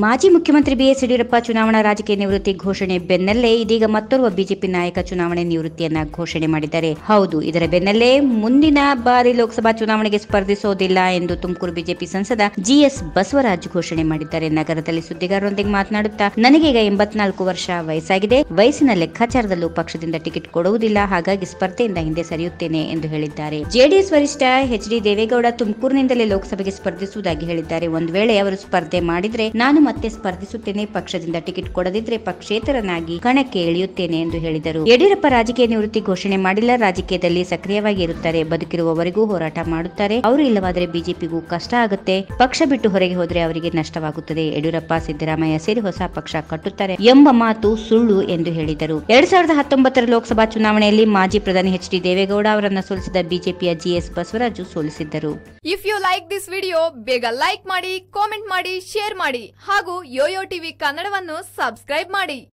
ಮಾಜಿ ಮುಖ್ಯಮಂತ್ರಿ ಬಿಎಸ್ ಯಡಿಯೂರಪ್ಪ ಚುನಾವಣಾ ರಾಜಕೀಯ ನಿವೃತ್ತಿ ಘೋಷಣೆ ಬೆನ್ನಲ್ಲೇ ಇದೀಗ ಮತ್ತೋರ್ವ ಬಿಜೆಪಿ ನಾಯಕ ಚುನಾವಣೆ ನಿವೃತ್ತಿಯನ್ನ ಘೋಷಣೆ ಮಾಡಿದ್ದಾರೆ. ಹೌದು, ಇದರ ಬೆನ್ನಲ್ಲೇ ಮುಂದಿನ ಬಾರಿ ಲೋಕಸಭಾ ಚುನಾವಣೆಗೆ ಸ್ಪರ್ಧಿಸೋದಿಲ್ಲ ಎಂದು ತುಮಕೂರು ಬಿಜೆಪಿ ಸಂಸದ ಜಿಎಸ್ ಬಸವರಾಜ್ ಘೋಷಣೆ ಮಾಡಿದ್ದಾರೆ. ನಗರದಲ್ಲಿ ಸುದ್ದಿಗಾರರೊಂದಿಗೆ ಮಾತನಾಡುತ್ತಾ ನನಗೀಗ ಎಂಬತ್ನಾಲ್ಕು ವರ್ಷ ವಯಸ್ಸಾಗಿದೆ. ವಯಸ್ಸಿನ ಲೆಕ್ಕಾಚಾರದಲ್ಲೂ ಪಕ್ಷದಿಂದ ಟಿಕೆಟ್ ಕೊಡುವುದಿಲ್ಲ. ಹಾಗಾಗಿ ಸ್ಪರ್ಧೆಯಿಂದ ಹಿಂದೆ ಸರಿಯುತ್ತೇನೆ ಎಂದು ಹೇಳಿದ್ದಾರೆ. ಜೆಡಿಎಸ್ ವರಿಷ್ಠ ಎಚ್ ಡಿ ದೇವೇಗೌಡ ತುಮಕೂರಿನಿಂದಲೇ ಲೋಕಸಭೆಗೆ ಸ್ಪರ್ಧಿಸುವುದಾಗಿ ಹೇಳಿದ್ದಾರೆ. ಒಂದು ವೇಳೆ ಅವರು ಸ್ಪರ್ಧೆ ಮಾಡಿದ್ರೆ ನಾನು ಮತ್ತೆ ಸ್ಪರ್ಧಿಸುತ್ತೇನೆ. ಪಕ್ಷದಿಂದ ಟಿಕೆಟ್ ಕೊಡದಿದ್ರೆ ಪಕ್ಷೇತರನಾಗಿ ಕಣಕ್ಕೆ ಇಳಿಯುತ್ತೇನೆ ಎಂದು ಹೇಳಿದರು. ಯಡಿಯೂರಪ್ಪ ರಾಜಕೀಯ ನಿವೃತ್ತಿ ಘೋಷಣೆ ಮಾಡಿಲ್ಲ. ರಾಜಕೀಯದಲ್ಲಿ ಸಕ್ರಿಯವಾಗಿ ಇರುತ್ತಾರೆ. ಬದುಕಿರುವವರೆಗೂ ಹೋರಾಟ ಮಾಡುತ್ತಾರೆ. ಅವರು ಇಲ್ಲವಾದರೆ ಬಿಜೆಪಿಗೂ ಕಷ್ಟ ಆಗುತ್ತೆ. ಪಕ್ಷ ಬಿಟ್ಟು ಹೊರಗೆ ಹೋದ್ರೆ ಅವರಿಗೆ ನಷ್ಟವಾಗುತ್ತದೆ. ಯಡಿಯೂರಪ್ಪ, ಸಿದ್ದರಾಮಯ್ಯ ಸೇರಿ ಹೊಸ ಪಕ್ಷ ಕಟ್ಟುತ್ತಾರೆ ಎಂಬ ಮಾತು ಸುಳ್ಳು ಎಂದು ಹೇಳಿದರು. ಎರಡ್ ಸಾವಿರದ ಹತ್ತೊಂಬತ್ತರ ಲೋಕಸಭಾ ಚುನಾವಣೆಯಲ್ಲಿ ಮಾಜಿ ಪ್ರಧಾನಿ ಎಚ್ ಡಿ ದೇವೇಗೌಡ ಅವರನ್ನ ಸೋಲಿಸಿದ ಬಿಜೆಪಿಯ GS Basavaraju ಸೋಲಿಸಿದ್ದರು. If you like this video ಬೇಗ ಲೈಕ್ ಮಾಡಿ ಕಾಮೆಂಟ್ ಮಾಡಿ ಶೇರ್ ಮಾಡಿ. ಹಾಗೂ ಯೋಯೋ ಟಿವಿ ಕನ್ನಡವನ್ನು ಸಬ್ಸ್ಕ್ರೈಬ್ ಮಾಡಿ.